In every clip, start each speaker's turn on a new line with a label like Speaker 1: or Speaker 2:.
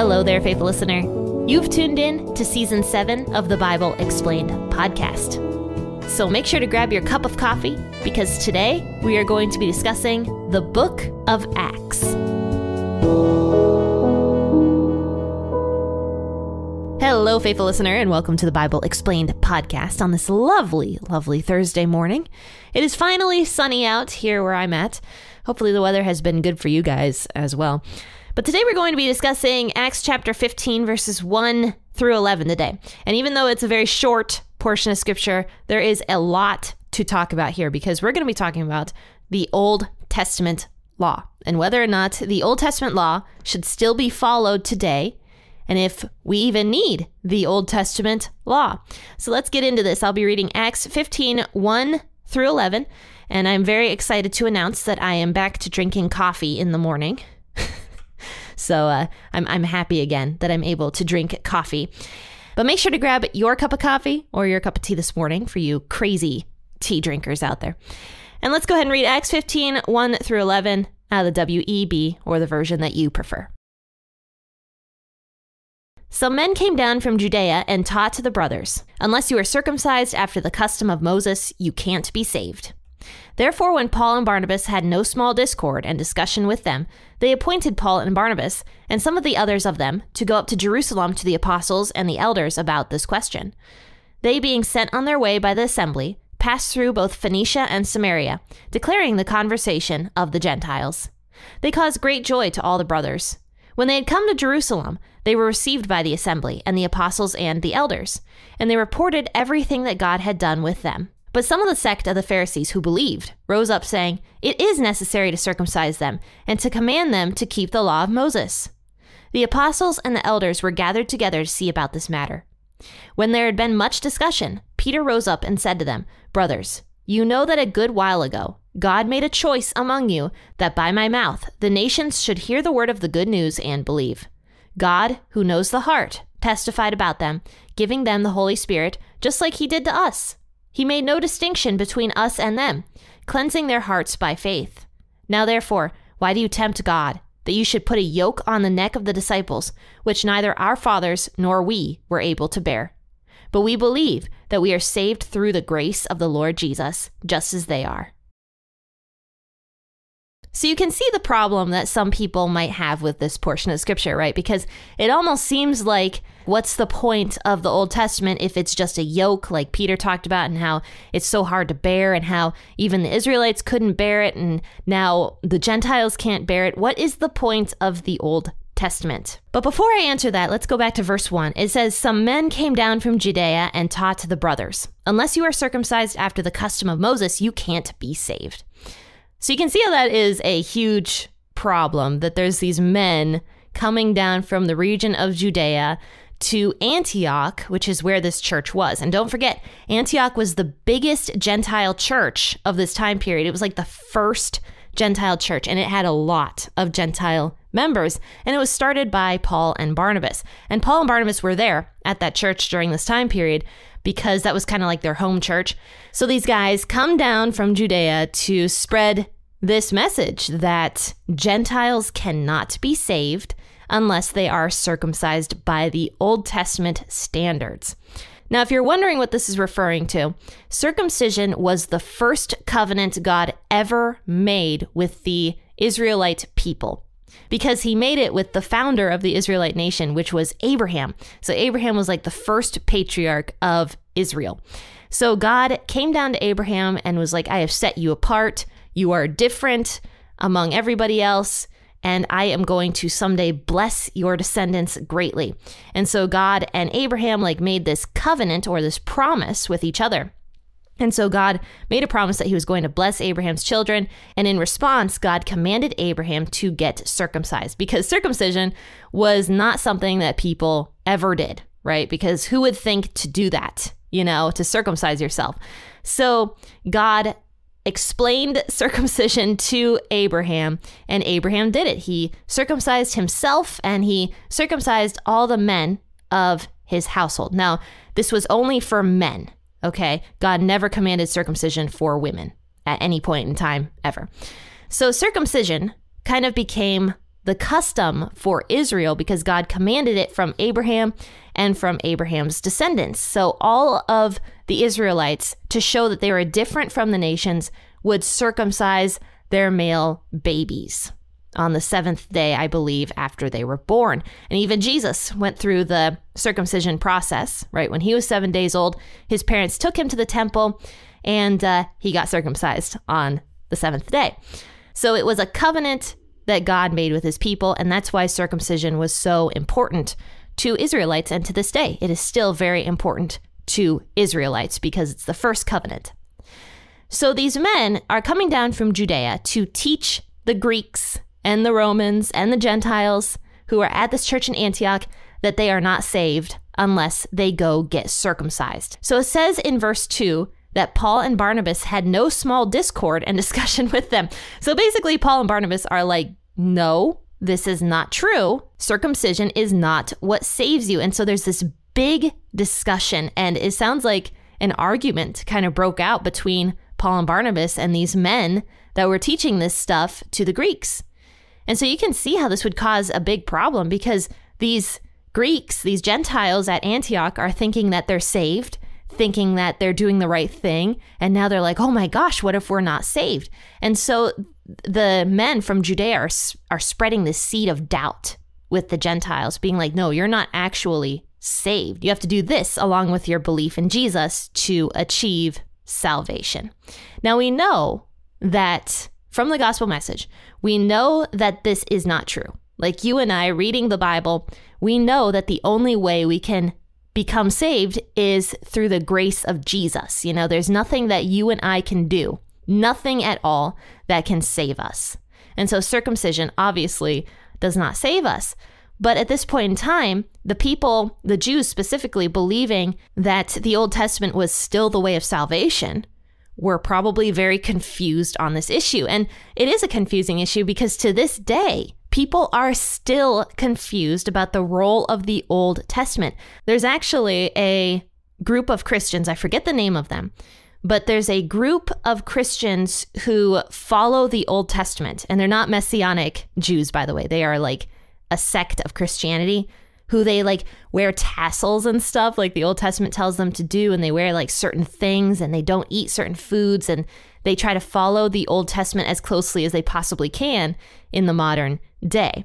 Speaker 1: Hello there, faithful listener. You've tuned in to season seven of the Bible Explained podcast. So make sure to grab your cup of coffee because today we are going to be discussing the book of Acts. Hello, faithful listener, and welcome to the Bible Explained podcast on this lovely, lovely Thursday morning. It is finally sunny out here where I'm at. Hopefully, the weather has been good for you guys as well. But today we're going to be discussing Acts chapter 15, verses 1 through 11 today. And even though it's a very short portion of scripture, there is a lot to talk about here because we're going to be talking about the Old Testament law and whether or not the Old Testament law should still be followed today and if we even need the Old Testament law. So let's get into this. I'll be reading Acts 15 1 through 11, and I'm very excited to announce that I am back to drinking coffee in the morning. So uh, I'm, I'm happy again that I'm able to drink coffee. But make sure to grab your cup of coffee or your cup of tea this morning for you crazy tea drinkers out there. And let's go ahead and read Acts 15 1 through 11 out of the WEB or the version that you prefer. So men came down from Judea and taught to the brothers, Unless you are circumcised after the custom of Moses, you can't be saved. Therefore, when Paul and Barnabas had no small discord and discussion with them, they appointed Paul and Barnabas, and some of the others of them, to go up to Jerusalem to the apostles and the elders about this question. They, being sent on their way by the assembly, passed through both Phoenicia and Samaria, declaring the conversation of the Gentiles. They caused great joy to all the brothers. When they had come to Jerusalem, they were received by the assembly and the apostles and the elders, and they reported everything that God had done with them. But some of the sect of the Pharisees who believed rose up, saying, It is necessary to circumcise them, and to command them to keep the law of Moses. The apostles and the elders were gathered together to see about this matter. When there had been much discussion, Peter rose up and said to them, Brothers, you know that a good while ago God made a choice among you that by my mouth the nations should hear the word of the good news and believe. God, who knows the heart, testified about them, giving them the Holy Spirit, just like he did to us. He made no distinction between us and them, cleansing their hearts by faith. Now, therefore, why do you tempt God, that you should put a yoke on the neck of the disciples, which neither our fathers nor we were able to bear? But we believe that we are saved through the grace of the Lord Jesus, just as they are. So you can see the problem that some people might have with this portion of scripture, right? Because it almost seems like what's the point of the Old Testament if it's just a yoke, like Peter talked about, and how it's so hard to bear, and how even the Israelites couldn't bear it, and now the Gentiles can't bear it? What is the point of the Old Testament. But before I answer that, let's go back to verse 1. It says, Some men came down from Judea and taught the brothers, Unless you are circumcised after the custom of Moses, you can't be saved. So you can see how that is a huge problem that there's these men coming down from the region of Judea to Antioch, which is where this church was. And don't forget, Antioch was the biggest Gentile church of this time period. It was like the first Gentile church, and it had a lot of Gentile members. And it was started by Paul and Barnabas. And Paul and Barnabas were there at that church during this time period because that was kind of like their home church. So these guys come down from Judea to spread this message that Gentiles cannot be saved unless they are circumcised by the Old Testament standards. Now, if you're wondering what this is referring to, circumcision was the first covenant God ever made with the Israelite people because he made it with the founder of the Israelite nation, which was Abraham. So Abraham was like the first patriarch of Israel. So God came down to Abraham and was like, I have set you apart. You are different among everybody else. And I am going to someday bless your descendants greatly. And so God and Abraham like made this covenant or this promise with each other. And so God made a promise that he was going to bless Abraham's children. And in response, God commanded Abraham to get circumcised because circumcision was not something that people ever did, right? Because who would think to do that, you know, to circumcise yourself? So God explained circumcision to Abraham, and Abraham did it. He circumcised himself and he circumcised all the men of his household. Now, this was only for men Okay. God never commanded circumcision for women at any point in time ever. So circumcision kind of became the custom for Israel because God commanded it from Abraham and from Abraham's descendants. So all of the Israelites, to show that they were different from the nations, would circumcise their male babies on the seventh day, I believe, after they were born. And even Jesus went through the circumcision process, right? When he was seven days old, his parents took him to the temple and uh, he got circumcised on the seventh day. So it was a covenant that God made with his people, and that's why circumcision was so important to Israelites. And to this day, it is still very important to Israelites because it's the first covenant. So these men are coming down from Judea to teach the Greeks and the Romans and the Gentiles who are at this church in Antioch that they are not saved unless they go get circumcised. So it says in verse 2 that Paul and Barnabas had no small discord and discussion with them. So basically, Paul and Barnabas are like, no, this is not true. Circumcision is not what saves you. And so there's this big discussion, and it sounds like an argument kind of broke out between Paul and Barnabas and these men that were teaching this stuff to the Greeks. And so you can see how this would cause a big problem because these Greeks, these Gentiles at Antioch, are thinking that they're saved thinking that they're doing the right thing. And now they're like, oh my gosh, what if we're not saved? And so the men from Judea are, are spreading this seed of doubt with the Gentiles, being like, no, you're not actually saved. You have to do this along with your belief in Jesus to achieve salvation. Now we know that from the gospel message, we know that this is not true. Like you and I reading the Bible, we know that the only way we can become saved is through the grace of Jesus. You know, there's nothing that you and I can do, nothing at all that can save us. And so circumcision obviously does not save us. But at this point in time, the people, the Jews specifically, believing that the Old Testament was still the way of salvation, were probably very confused on this issue. And it is a confusing issue because to this day, people are still confused about the role of the Old Testament. There's actually a group of Christians, I forget the name of them, but there's a group of Christians who follow the Old Testament, and they're not Messianic Jews, by the way. They are like a sect of Christianity who they like wear tassels and stuff like the Old Testament tells them to do, and they wear like certain things and they don't eat certain foods and they try to follow the Old Testament as closely as they possibly can in the modern day.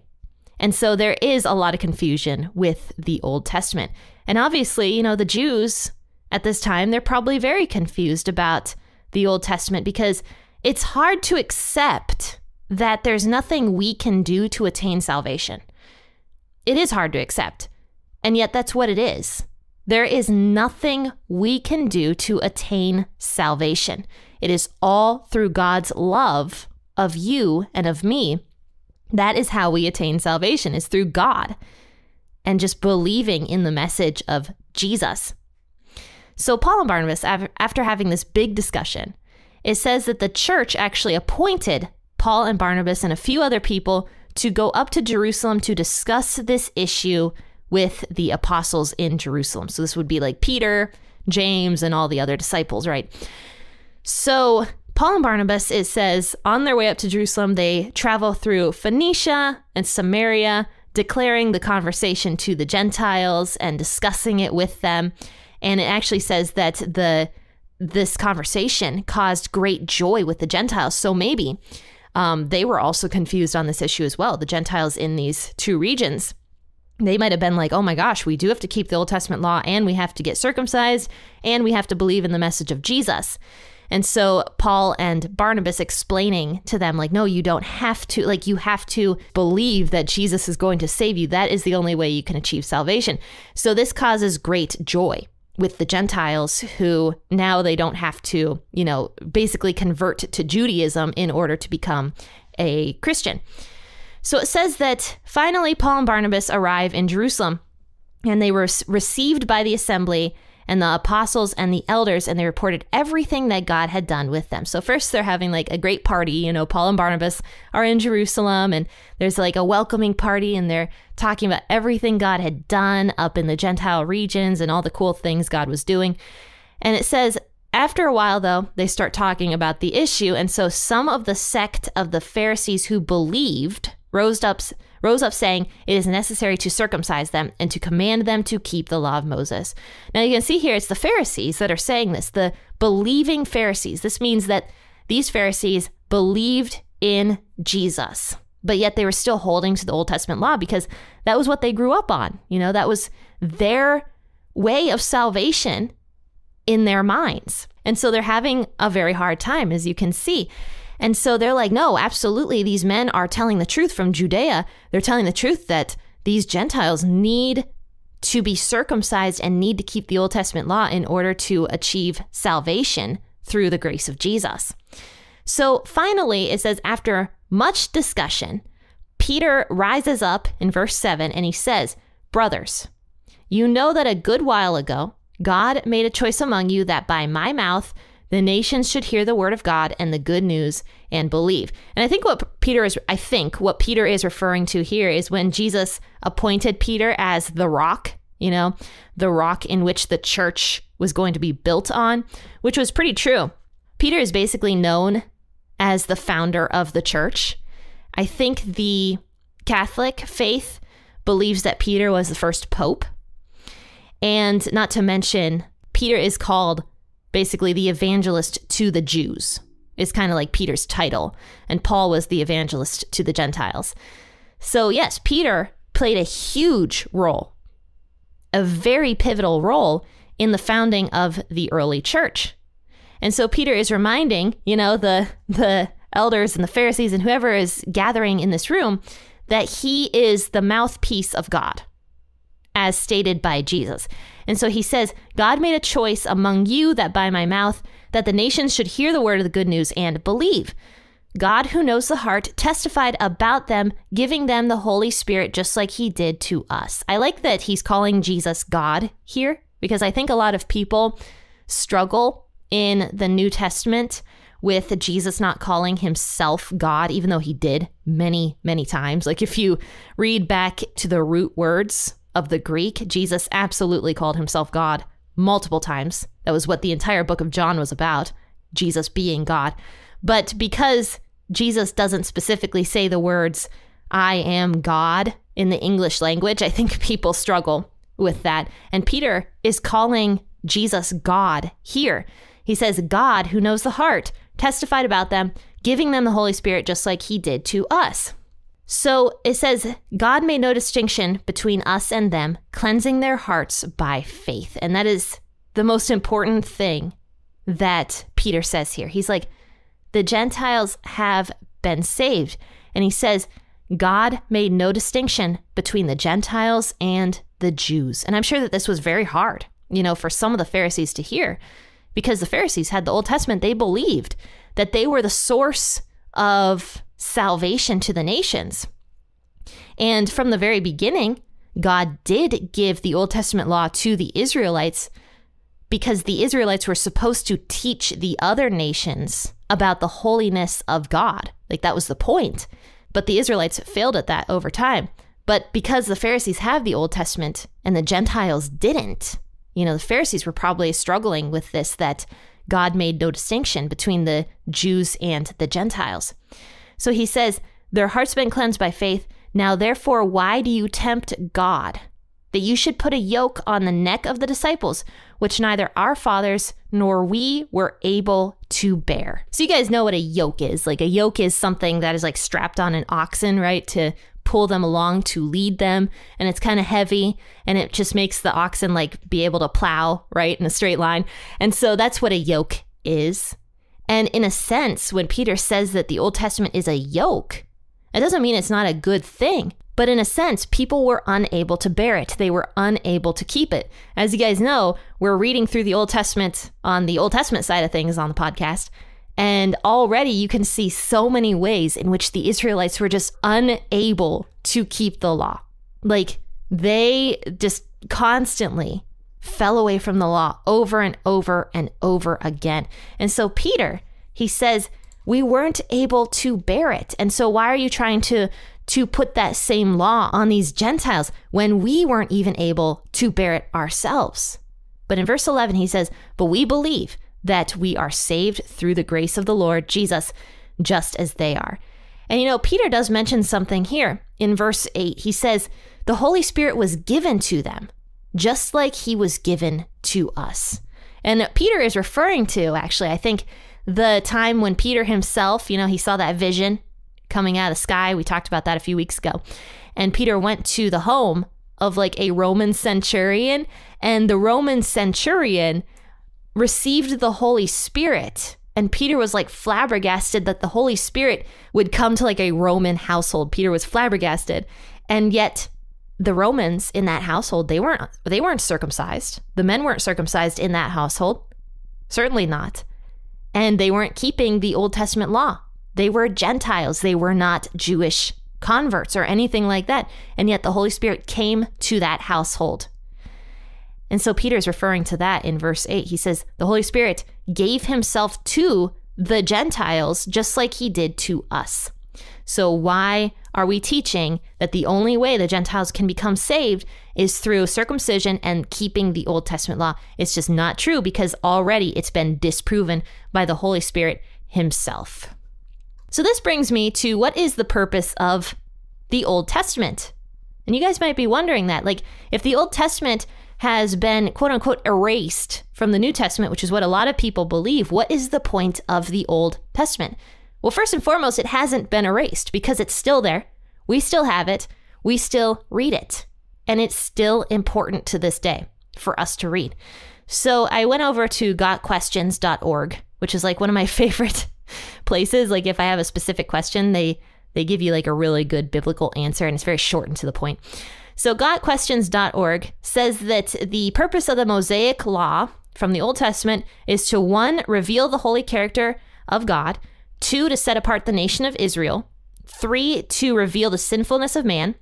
Speaker 1: And so there is a lot of confusion with the Old Testament. And obviously, you know, the Jews at this time, they're probably very confused about the Old Testament because it's hard to accept that there's nothing we can do to attain salvation. It is hard to accept. And yet, that's what it is. There is nothing we can do to attain salvation. It is all through God's love of you and of me that is how we attain salvation is through God and just believing in the message of Jesus. So Paul and Barnabas after having this big discussion, it says that the church actually appointed Paul and Barnabas and a few other people to go up to Jerusalem to discuss this issue with the apostles in Jerusalem. So this would be like Peter, James, and all the other disciples, right? So Paul and Barnabas, it says, on their way up to Jerusalem, they travel through Phoenicia and Samaria, declaring the conversation to the Gentiles and discussing it with them. And it actually says that the this conversation caused great joy with the Gentiles. So maybe um, they were also confused on this issue as well. The Gentiles in these two regions. They might have been like, oh my gosh, we do have to keep the Old Testament law and we have to get circumcised and we have to believe in the message of Jesus. And so Paul and Barnabas explaining to them, like, no, you don't have to, like, you have to believe that Jesus is going to save you. That is the only way you can achieve salvation. So this causes great joy with the Gentiles who now they don't have to, you know, basically convert to Judaism in order to become a Christian. So it says that finally Paul and Barnabas arrive in Jerusalem and they were received by the assembly and the apostles and the elders, and they reported everything that God had done with them. So, first, they're having like a great party. You know, Paul and Barnabas are in Jerusalem, and there's like a welcoming party, and they're talking about everything God had done up in the Gentile regions and all the cool things God was doing. And it says, after a while, though, they start talking about the issue. And so, some of the sect of the Pharisees who believed, rose up, rose up saying, It is necessary to circumcise them and to command them to keep the law of Moses. Now you can see here it's the Pharisees that are saying this, the believing Pharisees. This means that these Pharisees believed in Jesus, but yet they were still holding to the Old Testament law because that was what they grew up on. You know, that was their way of salvation in their minds. And so they're having a very hard time, as you can see. And so they're like, no, absolutely. These men are telling the truth from Judea. They're telling the truth that these Gentiles need to be circumcised and need to keep the Old Testament law in order to achieve salvation through the grace of Jesus. So finally, it says, after much discussion, Peter rises up in verse 7 and he says, Brothers, you know that a good while ago, God made a choice among you that by my mouth the nations should hear the word of God and the good news and believe. And I think what Peter is I think what Peter is referring to here is when Jesus appointed Peter as the rock, you know, the rock in which the church was going to be built on, which was pretty true. Peter is basically known as the founder of the church. I think the Catholic faith believes that Peter was the first pope. And not to mention, Peter is called basically the evangelist to the Jews, is kind of like Peter's title. And Paul was the evangelist to the Gentiles. So, yes, Peter played a huge role, a very pivotal role in the founding of the early church. And so Peter is reminding, you know, the the elders and the Pharisees and whoever is gathering in this room that he is the mouthpiece of God as stated by Jesus. And so he says, God made a choice among you that by my mouth that the nations should hear the word of the good news and believe. God, who knows the heart, testified about them, giving them the Holy Spirit just like he did to us. I like that he's calling Jesus God here because I think a lot of people struggle in the New Testament with Jesus not calling himself God, even though he did many, many times. Like if you read back to the root words of the Greek, Jesus absolutely called himself God multiple times. That was what the entire book of John was about Jesus being God. But because Jesus doesn't specifically say the words, I am God in the English language, I think people struggle with that. And Peter is calling Jesus God here. He says, God, who knows the heart, testified about them, giving them the Holy Spirit just like he did to us. So it says, God made no distinction between us and them, cleansing their hearts by faith. And that is the most important thing that Peter says here. He's like, the Gentiles have been saved. And he says, God made no distinction between the Gentiles and the Jews. And I'm sure that this was very hard, you know, for some of the Pharisees to hear because the Pharisees had the Old Testament. They believed that they were the source of salvation to the nations. And from the very beginning, God did give the Old Testament law to the Israelites because the Israelites were supposed to teach the other nations about the holiness of God. Like that was the point. But the Israelites failed at that over time. But because the Pharisees have the Old Testament and the Gentiles didn't, you know, the Pharisees were probably struggling with this that God made no distinction between the Jews and the Gentiles. So he says, Their hearts been cleansed by faith. Now, therefore, why do you tempt God? That you should put a yoke on the neck of the disciples, which neither our fathers nor we were able to bear. So, you guys know what a yoke is. Like, a yoke is something that is like strapped on an oxen, right? To pull them along to lead them and it's kind of heavy and it just makes the oxen like be able to plow right in a straight line and so that's what a yoke is and in a sense, when Peter says that the Old Testament is a yoke, it doesn't mean it's not a good thing. But in a sense, people were unable to bear it. They were unable to keep it. As you guys know, we're reading through the Old Testament on the Old Testament side of things on the podcast. And already you can see so many ways in which the Israelites were just unable to keep the law. Like they just constantly fell away from the law over and over and over again. And so Peter, he says, we weren't able to bear it. And so why are you trying to to put that same law on these Gentiles when we weren't even able to bear it ourselves? But in verse 11 he says, "But we believe that we are saved through the grace of the Lord Jesus, just as they are." And you know, Peter does mention something here in verse 8. He says, The Holy Spirit was given to them, just like he was given to us. And Peter is referring to, actually, I think, the time when Peter himself, you know, he saw that vision coming out of the sky. We talked about that a few weeks ago. And Peter went to the home of like a Roman centurion, and the Roman centurion received the Holy Spirit. And Peter was like flabbergasted that the Holy Spirit would come to like a Roman household. Peter was flabbergasted. And yet the Romans in that household, they weren't they weren't circumcised. The men weren't circumcised in that household. Certainly not. And they weren't keeping the Old Testament law. They were Gentiles. They were not Jewish converts or anything like that. And yet the Holy Spirit came to that household. And so Peter is referring to that in verse 8. He says, The Holy Spirit gave himself to the Gentiles just like he did to us. So, why are we teaching that the only way the Gentiles can become saved is through circumcision and keeping the Old Testament law? It's just not true because already it's been disproven by the Holy Spirit himself. So, this brings me to what is the purpose of the Old Testament? And you guys might be wondering that. Like, if the Old Testament has been quote unquote erased from the New Testament, which is what a lot of people believe, what is the point of the Old Testament? Well, first and foremost, it hasn't been erased because it's still there. We still have it. We still read it. And it's still important to this day for us to read. So I went over to gotquestions.org, which is like one of my favorite places. Like if I have a specific question, they they give you like a really good biblical answer and it's very short and to the point. So, GotQuestions.org says that the purpose of the Mosaic Law from the Old Testament is to one, reveal the holy character of God, two, to set apart the nation of Israel, three, to reveal the sinfulness of man,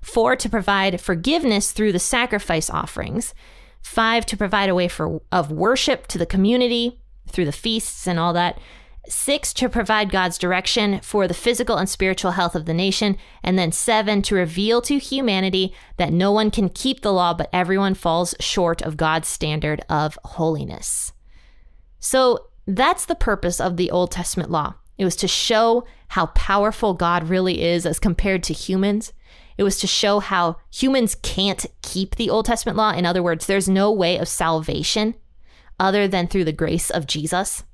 Speaker 1: four, to provide forgiveness through the sacrifice offerings, five, to provide a way for, of worship to the community through the feasts and all that, Six, to provide God's direction for the physical and spiritual health of the nation. And then seven, to reveal to humanity that no one can keep the law, but everyone falls short of God's standard of holiness. So that's the purpose of the Old Testament law. It was to show how powerful God really is as compared to humans. It was to show how humans can't keep the Old Testament law. In other words, there's no way of salvation other than through the grace of Jesus.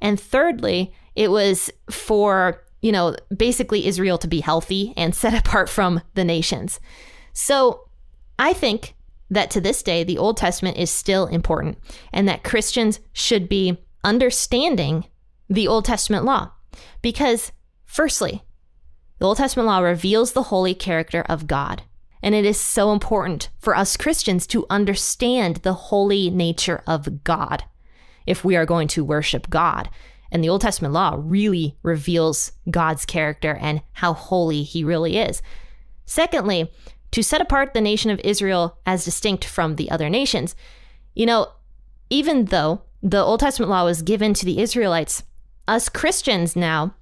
Speaker 1: And thirdly, it was for, you know, basically Israel to be healthy and set apart from the nations. So I think that to this day, the Old Testament is still important and that Christians should be understanding the Old Testament law. Because, firstly, the Old Testament law reveals the holy character of God. And it is so important for us Christians to understand the holy nature of God if we are going to worship God. And the Old Testament law really reveals God's character and how holy he really is. Secondly, to set apart the nation of Israel as distinct from the other nations. You know, even though the Old Testament law was given to the Israelites, us Christians now,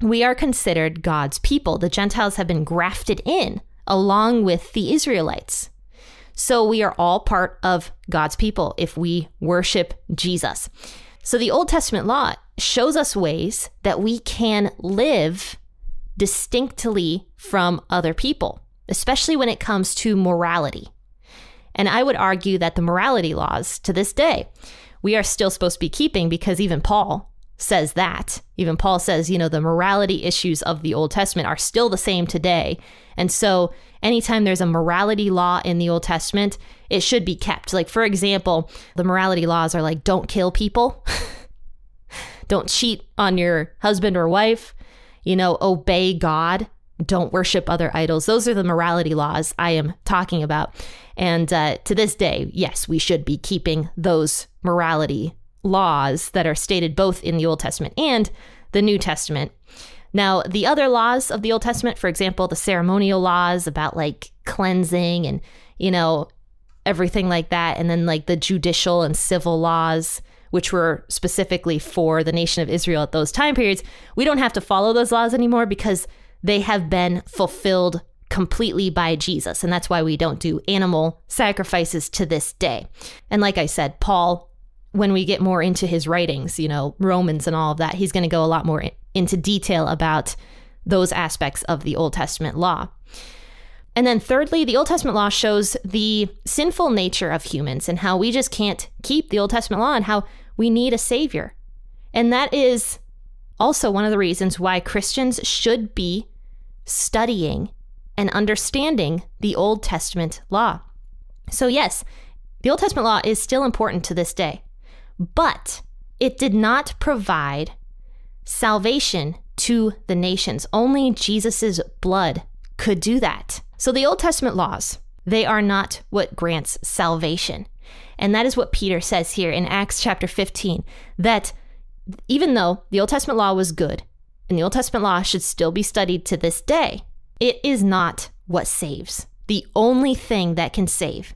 Speaker 1: we are considered God's people. The Gentiles have been grafted in along with the Israelites. So we are all part of God's people if we worship Jesus. So the Old Testament law shows us ways that we can live distinctly from other people, especially when it comes to morality. And I would argue that the morality laws to this day, we are still supposed to be keeping because even Paul says that. Even Paul says, you know, the morality issues of the Old Testament are still the same today. And so anytime there's a morality law in the Old Testament, it should be kept. Like, for example, the morality laws are like don't kill people, don't cheat on your husband or wife, you know, obey God, don't worship other idols. Those are the morality laws I am talking about. And uh, to this day, yes, we should be keeping those morality laws that are stated both in the Old Testament and the New Testament. Now, the other laws of the Old Testament, for example, the ceremonial laws about like cleansing and, you know, everything like that, and then like the judicial and civil laws, which were specifically for the nation of Israel at those time periods, we don't have to follow those laws anymore because they have been fulfilled completely by Jesus. And that's why we don't do animal sacrifices to this day. And like I said, Paul when we get more into his writings, you know, Romans and all of that, he's going to go a lot more into detail about those aspects of the Old Testament law. And then, thirdly, the Old Testament law shows the sinful nature of humans and how we just can't keep the Old Testament law and how we need a savior. And that is also one of the reasons why Christians should be studying and understanding the Old Testament law. So, yes, the Old Testament law is still important to this day, but it did not provide salvation to the nations. Only Jesus' blood could do that. So the Old Testament laws, they are not what grants salvation. And that is what Peter says here in Acts chapter 15 that even though the Old Testament law was good and the Old Testament law should still be studied to this day, it is not what saves. The only thing that can save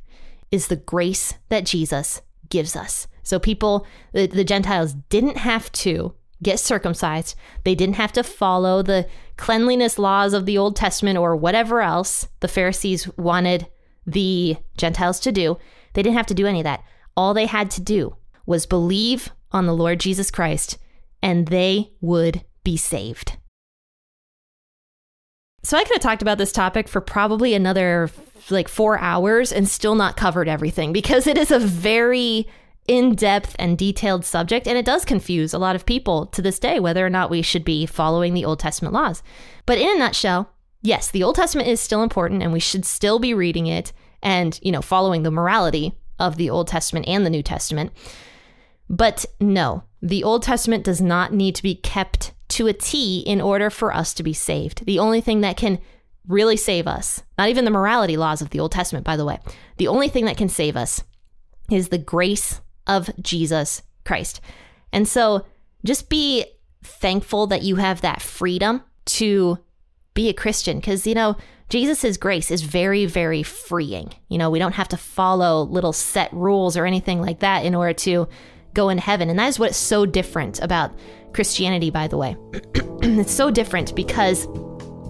Speaker 1: is the grace that Jesus gives us. So people, the, the Gentiles didn't have to get circumcised. They didn't have to follow the cleanliness laws of the Old Testament or whatever else the Pharisees wanted the Gentiles to do. They didn't have to do any of that. All they had to do was believe on the Lord Jesus Christ and they would be saved. So I could have talked about this topic for probably another like 4 hours and still not covered everything because it is a very in depth and detailed subject, and it does confuse a lot of people to this day whether or not we should be following the Old Testament laws. But in a nutshell, yes, the Old Testament is still important and we should still be reading it and, you know, following the morality of the Old Testament and the New Testament. But no, the Old Testament does not need to be kept to a T in order for us to be saved. The only thing that can really save us, not even the morality laws of the Old Testament, by the way, the only thing that can save us is the grace of Jesus Christ. And so just be thankful that you have that freedom to be a Christian because, you know, Jesus' grace is very, very freeing. You know, we don't have to follow little set rules or anything like that in order to go in heaven. And that is what's so different about Christianity, by the way. it's so different because,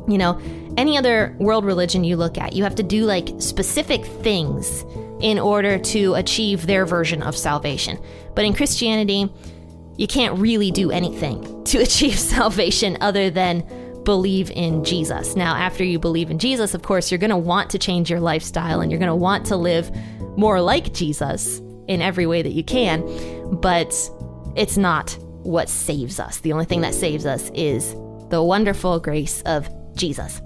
Speaker 1: you know, any other world religion you look at, you have to do like specific things in order to achieve their version of salvation. But in Christianity, you can't really do anything to achieve salvation other than believe in Jesus. Now, after you believe in Jesus, of course, you're going to want to change your lifestyle and you're going to want to live more like Jesus in every way that you can, but it's not what saves us. The only thing that saves us is the wonderful grace of Jesus.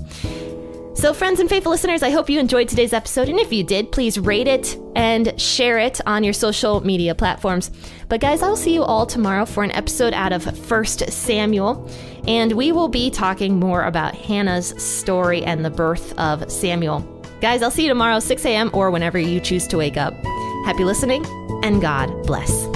Speaker 1: So, friends and faithful listeners, I hope you enjoyed today's episode. And if you did, please rate it and share it on your social media platforms. But, guys, I'll see you all tomorrow for an episode out of First Samuel. And we will be talking more about Hannah's story and the birth of Samuel. Guys, I'll see you tomorrow, 6 a.m., or whenever you choose to wake up. Happy listening, and God bless.